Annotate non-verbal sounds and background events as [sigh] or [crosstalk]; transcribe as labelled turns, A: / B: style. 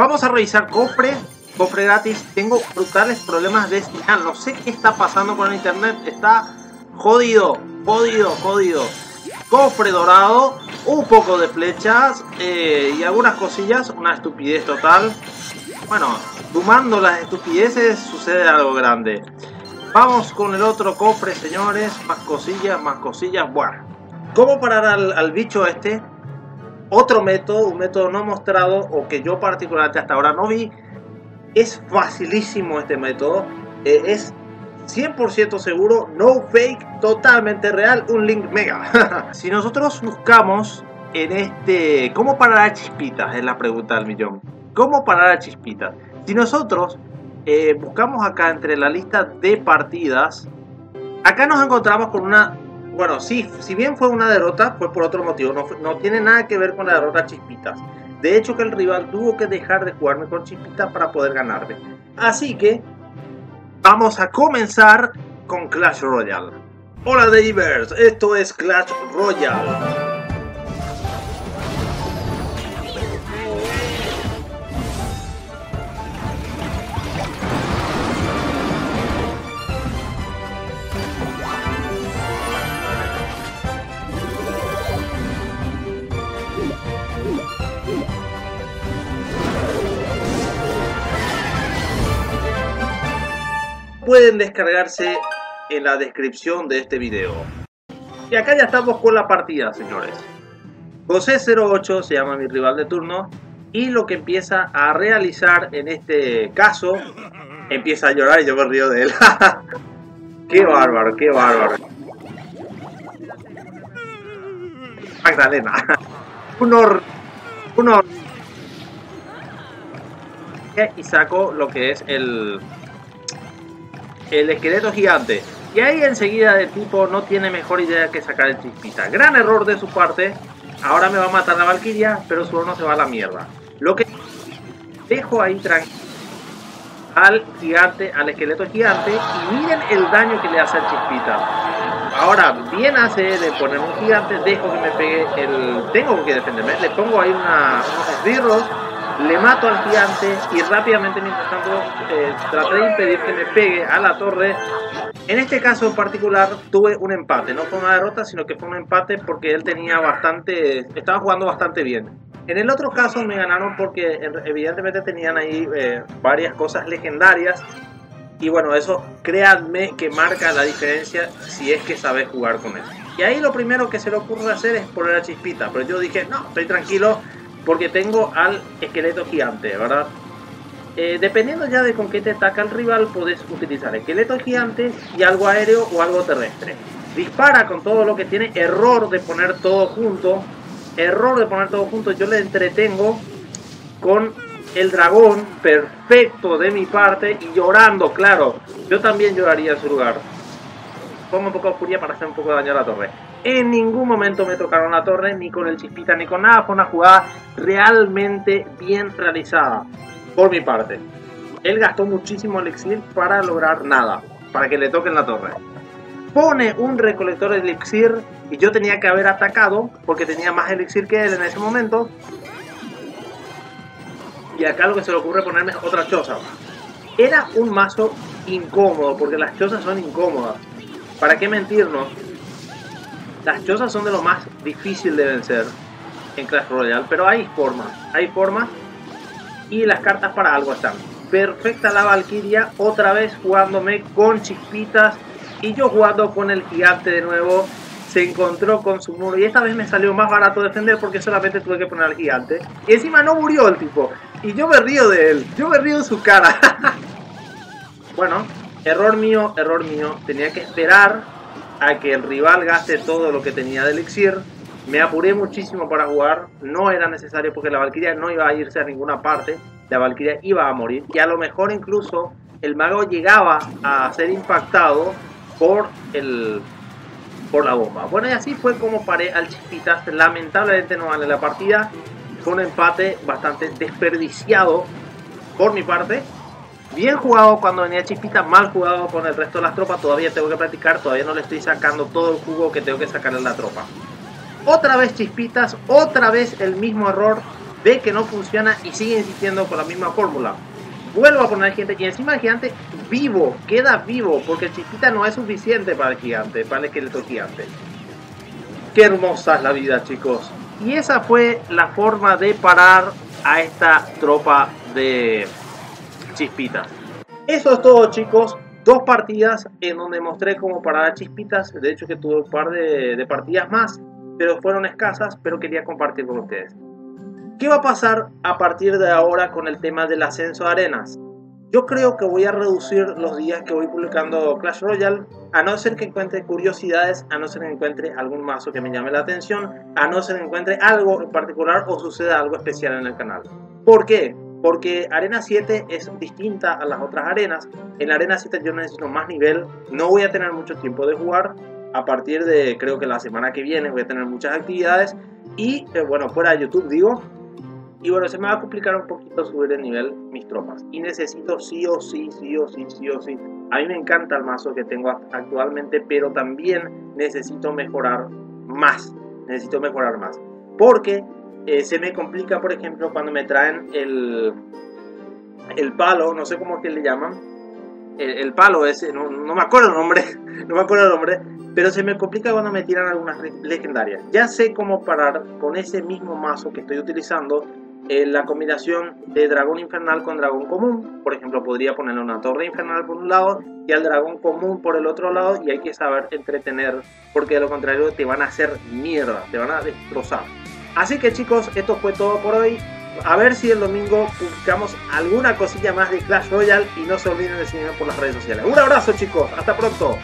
A: Vamos a revisar cofre, cofre gratis. Tengo brutales problemas de señal. No sé qué está pasando con el internet. Está jodido, jodido, jodido. Cofre dorado, un poco de flechas eh, y algunas cosillas. Una estupidez total. Bueno, sumando las estupideces sucede algo grande. Vamos con el otro cofre, señores. Más cosillas, más cosillas. Bueno, ¿cómo parar al, al bicho este? Otro método, un método no mostrado o que yo particularmente hasta ahora no vi, es facilísimo este método, eh, es 100% seguro, no fake, totalmente real, un link mega. [laughs] si nosotros buscamos en este, ¿cómo parar a chispitas? Es la pregunta del millón. ¿Cómo parar a chispitas? Si nosotros eh, buscamos acá entre la lista de partidas, acá nos encontramos con una bueno, sí, si bien fue una derrota, fue por otro motivo. No, tiene nada que ver con la derrota Chispitas. De hecho, que el rival tuvo que dejar de jugarme con Chispitas para poder ganarme. Así que, vamos a comenzar con Clash Royale. Hola Davers, esto es Clash Royale. Pueden descargarse en la descripción de este video. Y acá ya estamos con la partida, señores. José08 se llama mi rival de turno y lo que empieza a realizar en este caso, empieza a llorar y yo me río de él. [laughs] qué bárbaro, qué bárbaro. Magdalena. [laughs] un hor... Un hor... Y saco lo que es el el esqueleto gigante. Y ahí enseguida el tipo no tiene mejor idea que sacar el chispita. Gran error de su parte. Ahora me va a matar la Valkyria, pero su horno se va a la mierda. Lo que dejo ahí tranquilo al gigante, al esqueleto gigante y miren el daño que le hace el chispita. Ahora, bien hace de poner un gigante, dejo que me pegue el... Tengo que defenderme, le pongo ahí una, unos esbirros le mato al gigante y rápidamente mientras tanto eh, traté de impedir que me pegue a la torre. En este caso en particular tuve un empate, no fue una derrota, sino que fue un empate porque él tenía bastante, estaba jugando bastante bien. En el otro caso me ganaron porque evidentemente tenían ahí eh, varias cosas legendarias y bueno, eso créanme que marca la diferencia si es que sabes jugar con él. Y ahí lo primero que se le ocurre hacer es poner a chispita, pero yo dije, no, estoy tranquilo, porque tengo al esqueleto gigante, ¿verdad? Eh, dependiendo ya de con qué te ataca el rival, puedes utilizar esqueleto gigante y algo aéreo o algo terrestre. Dispara con todo lo que tiene, error de poner todo junto, error de poner todo junto, yo le entretengo con el dragón perfecto de mi parte y llorando, claro, yo también lloraría en su lugar. Pongo un poco de furia para hacer un poco de daño a la torre. En ningún momento me tocaron la torre, ni con el chispita, ni con nada. Fue una jugada realmente bien realizada, por mi parte. Él gastó muchísimo elixir para lograr nada, para que le toquen la torre. Pone un recolector de elixir y yo tenía que haber atacado porque tenía más elixir que él en ese momento. Y acá lo que se le ocurre ponerme otra choza. Era un mazo incómodo porque las chozas son incómodas. ¿Para qué mentirnos? Las chozas son de lo más difícil de vencer en Clash Royale, pero hay formas, hay formas y las cartas para algo están. Perfecta la Valkyria, otra vez jugándome con chispitas y yo jugando con el gigante de nuevo. Se encontró con su muro y esta vez me salió más barato defender porque solamente tuve que poner al gigante. Y encima no murió el tipo. Y yo me río de él, yo me río de su cara. [laughs] bueno, error mío, error mío. Tenía que esperar a que el rival gaste todo lo que tenía de elixir. Me apuré muchísimo para jugar, no era necesario porque la Valkyria no iba a irse a ninguna parte, la Valkyria iba a morir y a lo mejor incluso el mago llegaba a ser impactado por el por la bomba. Bueno, y así fue como paré al Chispitas. Lamentablemente no vale la partida. Fue un empate bastante desperdiciado por mi parte. Bien jugado cuando venía Chispita, mal jugado con el resto de las tropas. Todavía tengo que practicar, todavía no le estoy sacando todo el jugo que tengo que sacar en la tropa. Otra vez Chispitas, otra vez el mismo error. ve que no funciona y sigue insistiendo con la misma fórmula. Vuelvo a poner gigante y encima el gigante vivo, queda vivo, porque el chispita no es suficiente para el gigante, para el esqueleto gigante. Qué hermosa es la vida, chicos. Y esa fue la forma de parar a esta tropa de chispitas. Eso es todo, chicos. Dos partidas en donde mostré cómo parar a chispitas. De hecho, que tuve un par de, partidas más, pero fueron escasas, pero quería compartir con ustedes. ¿Qué va a pasar a partir de ahora con el tema del ascenso de arenas? Yo creo que voy a reducir los días que voy publicando Clash Royale, a no ser que encuentre curiosidades, a no ser que encuentre algún mazo que me llame la atención, a no ser que encuentre algo en particular o suceda algo especial en el canal. ¿Por qué? Porque Arena 7 es distinta a las otras arenas. En la Arena 7 yo necesito más nivel, no voy a tener mucho tiempo de jugar. A partir de creo que la semana que viene voy a tener muchas actividades. Y eh, bueno, fuera de YouTube digo, y bueno, se me va a complicar un poquito subir el nivel mis tropas. Y necesito sí o sí, sí o sí, sí o sí. A mí me encanta el mazo que tengo actualmente, pero también necesito mejorar más. Necesito mejorar más. Porque eh, se me complica, por ejemplo, cuando me traen el, el palo, no sé cómo es que le llaman. El, palo ese, no, no, me acuerdo el nombre, [laughs] no me acuerdo el nombre, pero se me complica cuando me tiran algunas legendarias. Ya sé cómo parar con ese mismo mazo que estoy utilizando eh, la combinación de dragón infernal con dragón común. Por ejemplo, podría ponerle una torre infernal por un lado y al dragón común por el otro lado y hay que saber entretener porque de lo contrario te van a hacer mierda, te van a destrozar. Así que chicos, esto fue todo por hoy. A ver si el domingo publicamos alguna cosilla más de Clash Royale y no se olviden de seguirme por las redes sociales. Un abrazo chicos, hasta pronto.